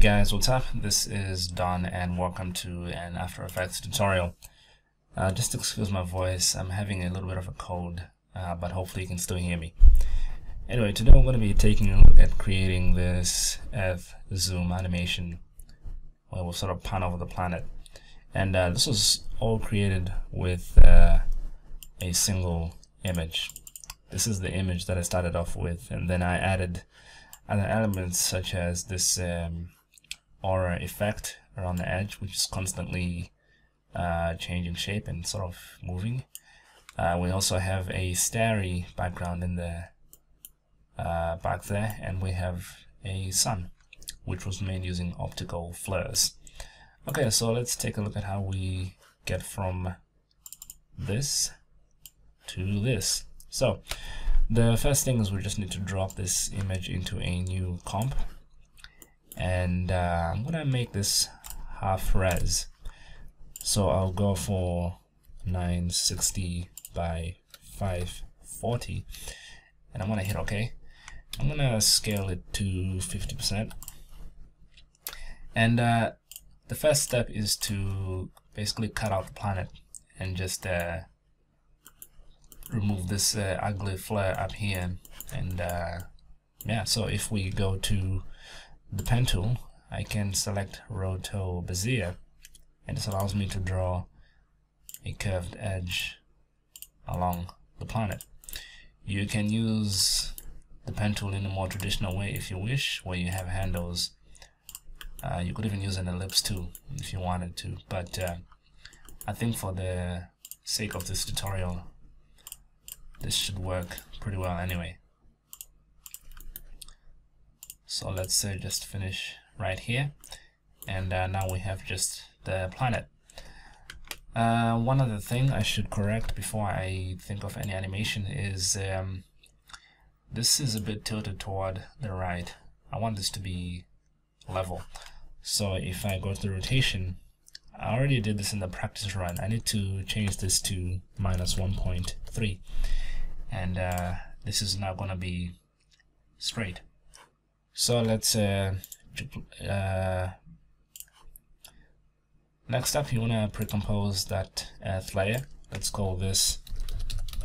guys, what's up? This is Don and welcome to an After Effects tutorial. Uh, just excuse my voice, I'm having a little bit of a cold, uh, but hopefully you can still hear me. Anyway, today we're going to be taking a look at creating this F zoom animation where we'll sort of pan over the planet. And uh, this was all created with uh, a single image. This is the image that I started off with and then I added other elements such as this um, aura effect around the edge which is constantly uh, changing shape and sort of moving. Uh, we also have a starry background in the uh, back there and we have a sun which was made using optical flares. Okay, so let's take a look at how we get from this to this. So the first thing is we just need to drop this image into a new comp and uh, I'm gonna make this half res. So I'll go for 960 by 540 and I'm gonna hit OK I'm gonna scale it to 50% and uh, the first step is to basically cut out the planet and just uh, remove this uh, ugly flare up here. And uh, yeah so if we go to the pen tool I can select roto bezier and this allows me to draw a curved edge along the planet. You can use the pen tool in a more traditional way if you wish where you have handles. Uh, you could even use an ellipse too if you wanted to but uh, I think for the sake of this tutorial this should work pretty well anyway so let's uh, just finish right here. And uh, now we have just the planet. Uh, one other thing I should correct before I think of any animation is um, this is a bit tilted toward the right. I want this to be level. So if I go to the rotation I already did this in the practice run. I need to change this to minus 1.3 and uh, this is now going to be straight so let's uh, uh, next up you want to pre-compose that earth layer. Let's call this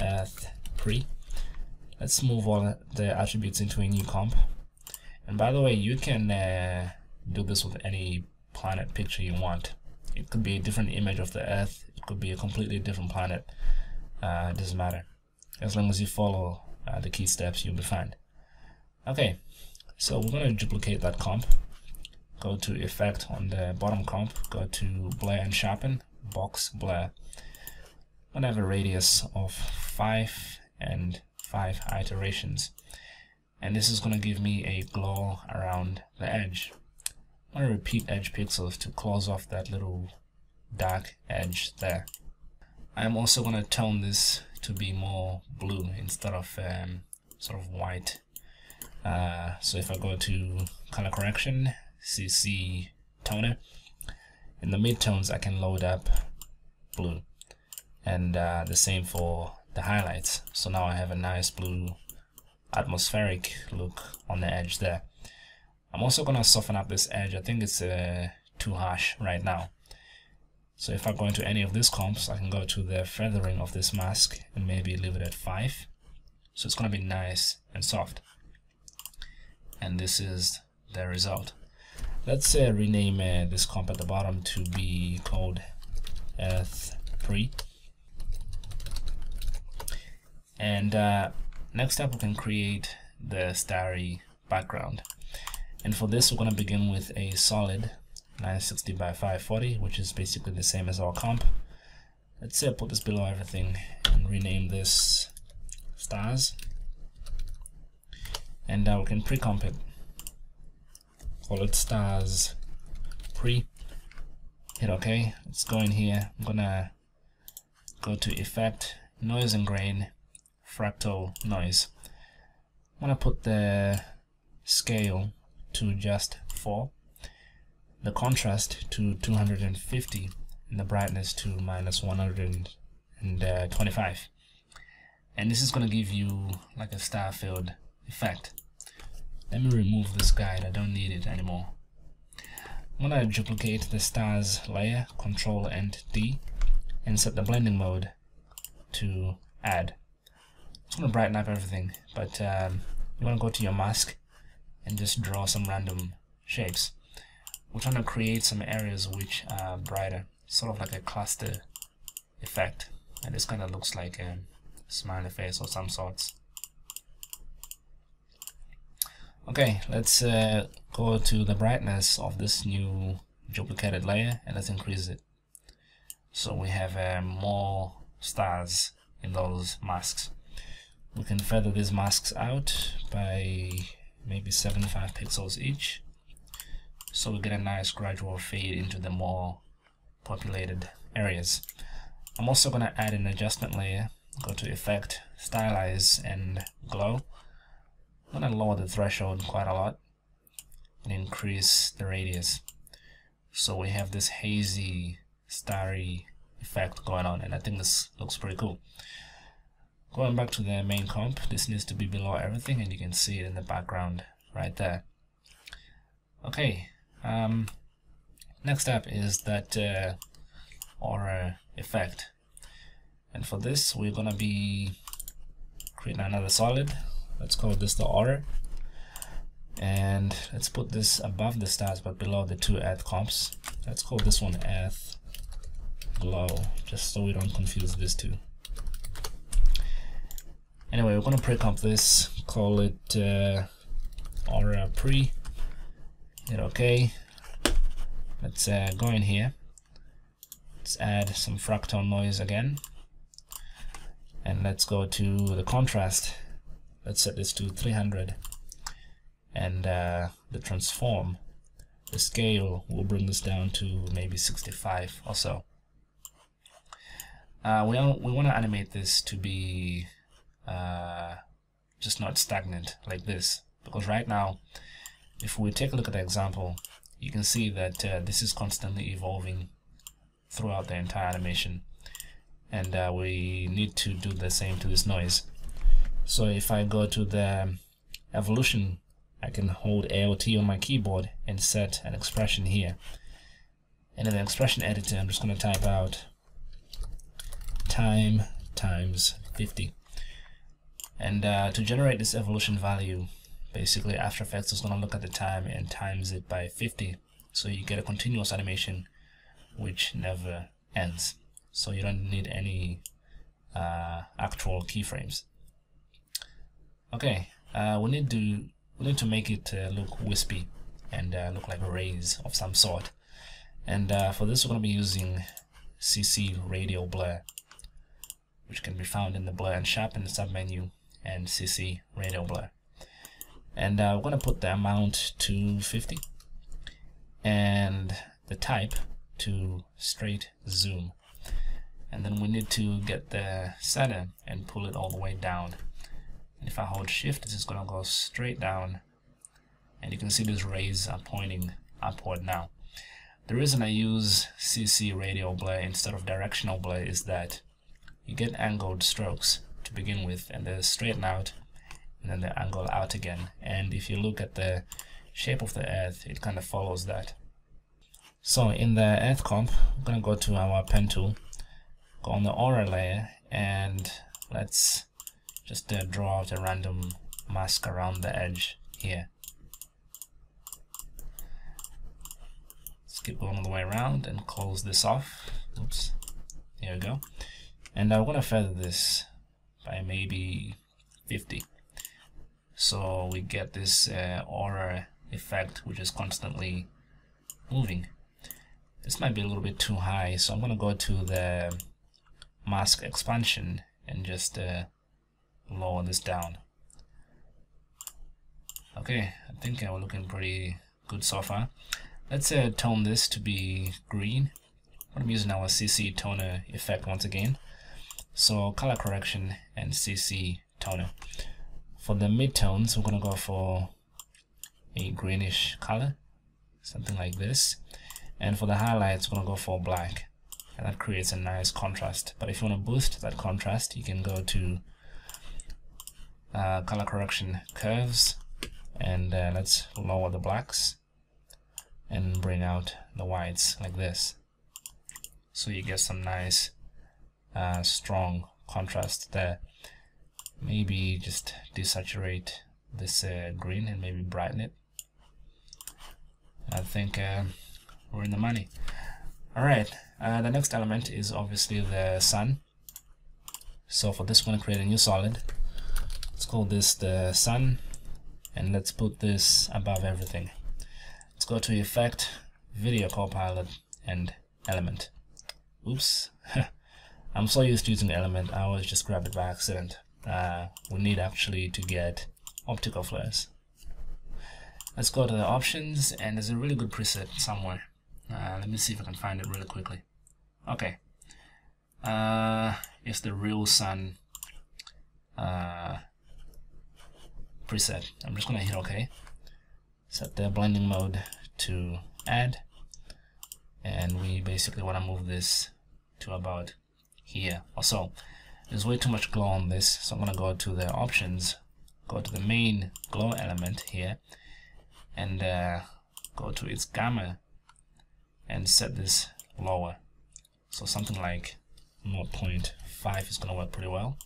earth pre. Let's move all the attributes into a new comp. And by the way you can uh, do this with any planet picture you want. It could be a different image of the earth. It could be a completely different planet. Uh, it doesn't matter. As long as you follow uh, the key steps you'll be fine. Okay so we're going to duplicate that comp. Go to effect on the bottom comp. Go to blur and sharpen box blur. I'm gonna have a radius of 5 and 5 iterations. And this is going to give me a glow around the edge. I'm going to repeat edge pixels to close off that little dark edge there. I'm also going to tone this to be more blue instead of um, sort of white. Uh, so if I go to color correction, CC toner, in the midtones I can load up blue. And uh, the same for the highlights. So now I have a nice blue atmospheric look on the edge there. I'm also going to soften up this edge. I think it's uh, too harsh right now. So if I go into any of these comps, I can go to the feathering of this mask and maybe leave it at 5. So it's going to be nice and soft. And this is the result. Let's uh, rename uh, this comp at the bottom to be called Earth Pre. And uh, next up we can create the starry background. And for this we're going to begin with a solid 960 by 540 which is basically the same as our comp let's say I put this below everything and rename this stars and now we can pre-comp it. Call it stars. Pre. Hit ok. Let's go in here. I'm gonna go to effect noise and grain fractal noise. I'm gonna put the scale to just 4 the contrast to 250 and the brightness to minus 125 and this is going to give you like a star filled effect let me remove this guide I don't need it anymore I'm gonna duplicate the stars layer, Control and D, and set the blending mode to add. It's gonna brighten up everything, but um, you wanna go to your mask and just draw some random shapes. We're trying to create some areas which are brighter, sort of like a cluster effect, and this kind of looks like a smiley face or some sorts. Okay, let's uh, go to the brightness of this new duplicated layer and let's increase it. So we have uh, more stars in those masks. We can feather these masks out by maybe 75 pixels each. So we get a nice gradual fade into the more populated areas. I'm also going to add an adjustment layer, go to effect, stylize and glow I'm going to lower the threshold quite a lot and increase the radius. So we have this hazy, starry effect going on and I think this looks pretty cool. Going back to the main comp, this needs to be below everything and you can see it in the background right there. Okay, um, next up is that uh, aura effect. And for this, we're gonna be creating another solid let's call this the aura. And let's put this above the stars but below the two earth comps. Let's call this one earth glow just so we don't confuse these two. Anyway we're going to pre-comp this call it uh, aura pre. Hit ok. Let's uh, go in here. Let's add some fractal noise again. And let's go to the contrast let's set this to 300 and uh, the transform the scale will bring this down to maybe 65 or so. Uh, we, we want to animate this to be uh, just not stagnant like this. Because right now if we take a look at the example you can see that uh, this is constantly evolving throughout the entire animation. And uh, we need to do the same to this noise so if I go to the evolution, I can hold ALT on my keyboard and set an expression here. And in the expression editor, I'm just going to type out time times 50. And uh, to generate this evolution value, basically After Effects is going to look at the time and times it by 50. So you get a continuous animation which never ends. So you don't need any uh, actual keyframes. Okay, uh, we need to we need to make it uh, look wispy and uh, look like rays of some sort. And uh, for this, we're going to be using CC Radial Blur, which can be found in the Blur and Sharpen submenu and CC Radial Blur. And uh, we're going to put the amount to 50 and the type to straight zoom. And then we need to get the center and pull it all the way down and if I hold shift this is gonna go straight down. And you can see these rays are pointing upward now. The reason I use CC radial blur instead of directional blur is that you get angled strokes to begin with and they straighten out and then they angle out again. And if you look at the shape of the earth it kind of follows that. So in the earth comp we're gonna go to our pen tool go on the aura layer and let's just uh, draw out a random mask around the edge here. Skip going all the way around and close this off. Oops. There we go. And I'm gonna feather this by maybe 50. So we get this uh, aura effect which is constantly moving. This might be a little bit too high, so I'm gonna go to the mask expansion and just uh, lower this down. Okay, I think we're looking pretty good so far. Let's uh, tone this to be green. I'm using our CC toner effect once again. So color correction and CC toner. For the midtones, we're gonna go for a greenish color, something like this. And for the highlights, we're gonna go for black. And that creates a nice contrast. But if you want to boost that contrast, you can go to uh, color correction curves and uh, let's lower the blacks and bring out the whites like this. So you get some nice uh, strong contrast there. Maybe just desaturate this uh, green and maybe brighten it. I think uh, we're in the money. Alright uh, the next element is obviously the sun. So for this one create a new solid call this the sun and let's put this above everything. Let's go to effect video copilot and element. Oops. I'm so used to using element I always just grab it by accident. Uh, we need actually to get optical flares. Let's go to the options and there's a really good preset somewhere. Uh, let me see if I can find it really quickly. Okay. Uh, it's the real sun uh, preset. I'm just gonna hit OK. Set the blending mode to add. And we basically want to move this to about here or so there's way too much glow on this so I'm gonna go to the options go to the main glow element here and uh, go to its gamma and set this lower. So something like 0.5 is gonna work pretty well.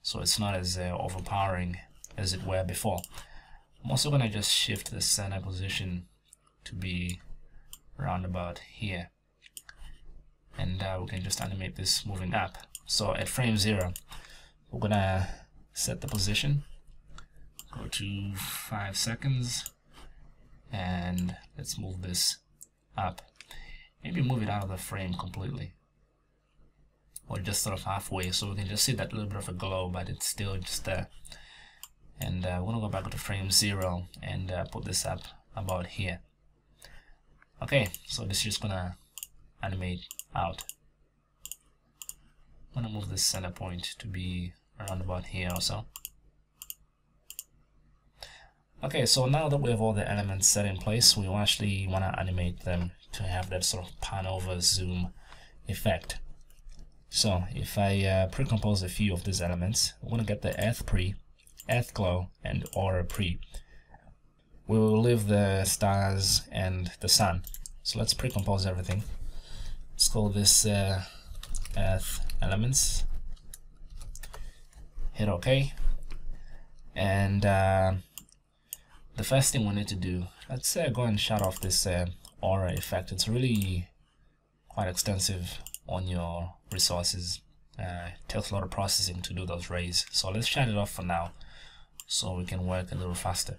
So it's not as uh, overpowering as it were before. I'm also gonna just shift the center position to be around about here. And uh, we can just animate this moving up so at frame 0 we're gonna set the position. Go to 5 seconds. And let's move this up. Maybe move it out of the frame completely. Or just sort of halfway so we can just see that little bit of a glow but it's still just there and uh, we're gonna go back to frame 0 and uh, put this up about here. Okay so this is just gonna animate out. I'm gonna move this center point to be around about here also. Okay so now that we have all the elements set in place we actually want to animate them to have that sort of pan over zoom effect. So if I uh, pre-compose a few of these elements we're gonna get the earth pre earth glow and aura pre. We will leave the stars and the sun. So let's pre-compose everything. Let's call this uh, earth elements. Hit ok. And uh, the first thing we need to do let's uh, go and shut off this uh, aura effect. It's really quite extensive on your resources. Uh, takes a lot of processing to do those rays. So let's shut it off for now so we can work a little faster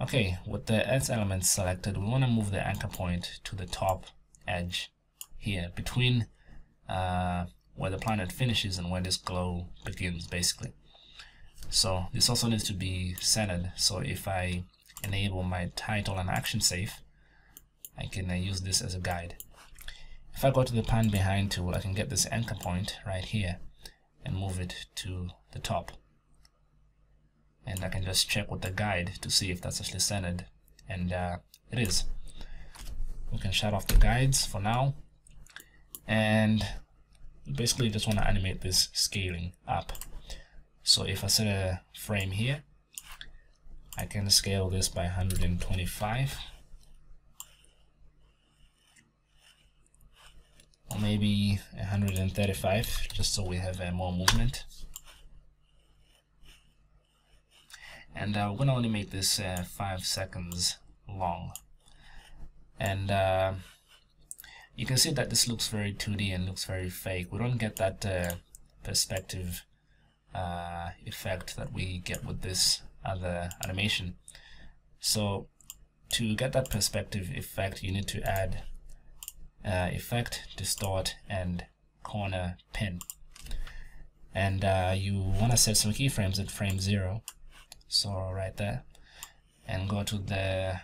Okay, with the edge elements selected, we want to move the anchor point to the top edge here, between uh, where the planet finishes and where this glow begins, basically. So this also needs to be centered. So if I enable my title and action safe, I can uh, use this as a guide. If I go to the pan behind tool, I can get this anchor point right here and move it to the top and I can just check with the guide to see if that's actually centered and uh, it is. We can shut off the guides for now. And basically just want to animate this scaling up. So if I set a frame here I can scale this by 125 or maybe 135 just so we have uh, more movement and uh, we're gonna only make this uh, five seconds long. And uh, you can see that this looks very 2D and looks very fake. We don't get that uh, perspective uh, effect that we get with this other animation. So to get that perspective effect you need to add uh, effect distort and corner pin. And you want to set some keyframes at frame 0 so right there. And go to the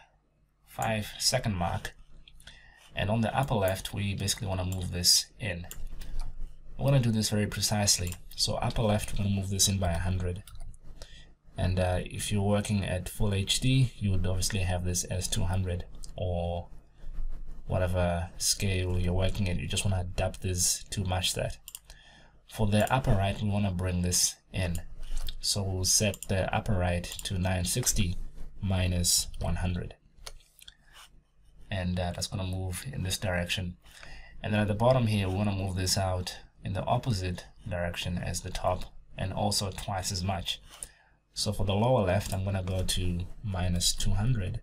five second mark. And on the upper left we basically want to move this in. We're going to do this very precisely. So upper left we're going to move this in by 100 and uh, if you're working at full HD you would obviously have this as 200 or whatever scale you're working at. You just want to adapt this to match that. For the upper right we want to bring this in so we'll set the upper right to 960 minus 100. and uh, that's going to move in this direction. And then at the bottom here we want to move this out in the opposite direction as the top and also twice as much. So for the lower left I'm going to go to minus 200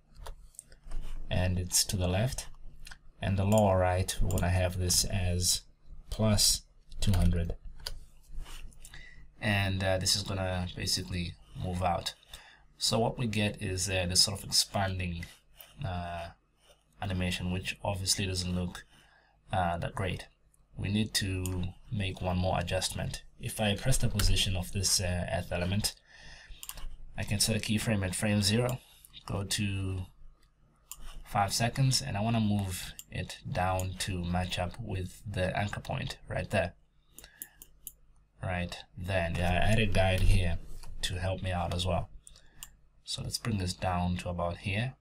and it's to the left. And the lower right we want to have this as plus 200 and uh, this is gonna basically move out. So what we get is uh, this sort of expanding uh, animation which obviously doesn't look uh, that great. We need to make one more adjustment. If I press the position of this uh, earth element I can set a keyframe at frame 0 go to 5 seconds and I want to move it down to match up with the anchor point right there right? Then yeah, I added guide here to help me out as well. So let's bring this down to about here.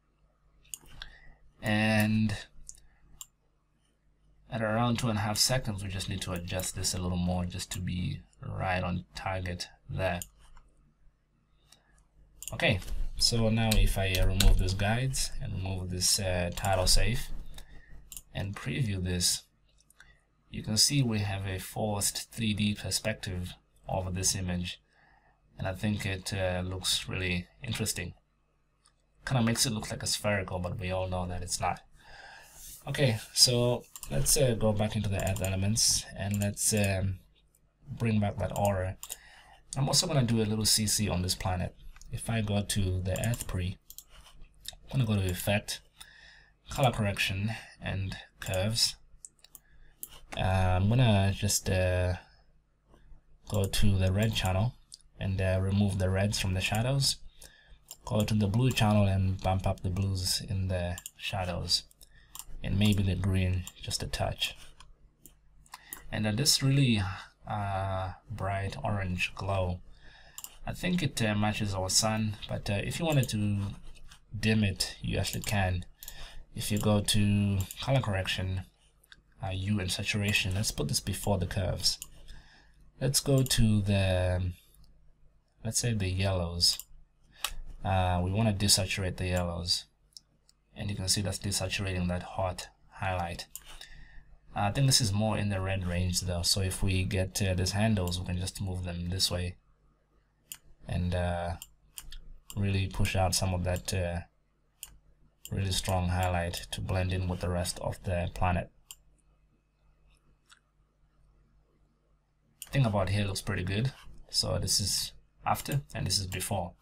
And at around two and a half seconds we just need to adjust this a little more just to be right on target there. Okay so now if I uh, remove these guides and remove this uh, title safe and preview this you can see we have a forced 3D perspective over this image. And I think it uh, looks really interesting. Kind of makes it look like a spherical but we all know that it's not. Okay so let's uh, go back into the earth elements and let's um, bring back that aura. I'm also going to do a little CC on this planet. If I go to the earth pre I'm going to go to effect color correction and curves I'm gonna just uh, go to the red channel and uh, remove the reds from the shadows. Go to the blue channel and bump up the blues in the shadows. And maybe the green just a touch. And uh, this really uh, bright orange glow. I think it uh, matches our sun but uh, if you wanted to dim it you actually can. If you go to color correction uh, hue and saturation. Let's put this before the curves. Let's go to the let's say the yellows. Uh, we want to desaturate the yellows. And you can see that's desaturating that hot highlight. Uh, I think this is more in the red range though. So if we get uh, these handles we can just move them this way. And uh, really push out some of that uh, really strong highlight to blend in with the rest of the planet. About here looks pretty good. So this is after and this is before.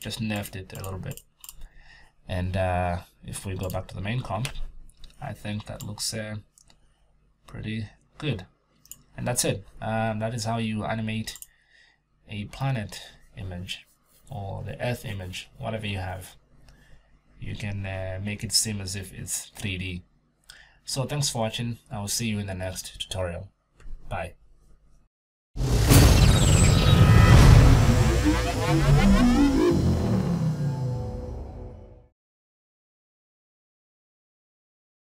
Just nerfed it a little bit. And uh, if we go back to the main comp, I think that looks uh, pretty good. And that's it. Um, that is how you animate a planet image or the earth image, whatever you have you can uh, make it seem as if it's 3D. So thanks for watching. I will see you in the next tutorial. Bye. Ha ha.